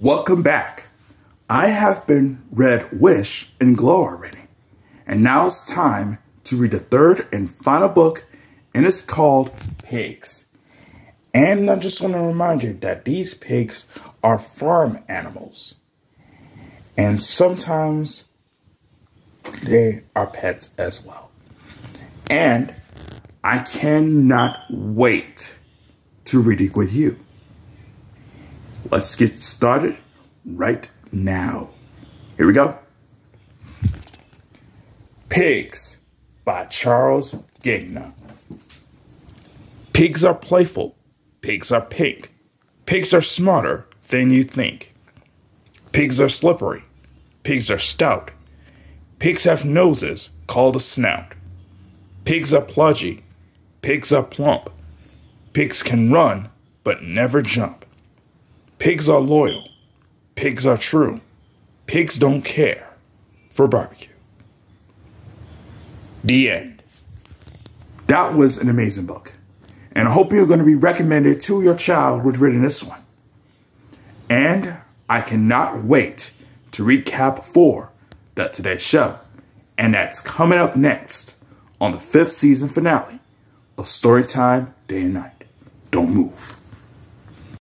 Welcome back. I have been read Wish and Glow already. And now it's time to read the third and final book, and it's called Pigs. And I just want to remind you that these pigs are farm animals. And sometimes they are pets as well. And I cannot wait to read it with you. Let's get started right now. Here we go. Pigs by Charles Ghigna. Pigs are playful. Pigs are pink. Pigs are smarter than you think. Pigs are slippery. Pigs are stout. Pigs have noses called a snout. Pigs are pudgy. Pigs are plump. Pigs can run, but never jump. Pigs are loyal. Pigs are true. Pigs don't care for barbecue. The end. That was an amazing book. And I hope you're going to be recommended to your child who's reading this one. And I cannot wait to recap for the Today Show. And that's coming up next on the fifth season finale of Storytime Day and Night. Don't move.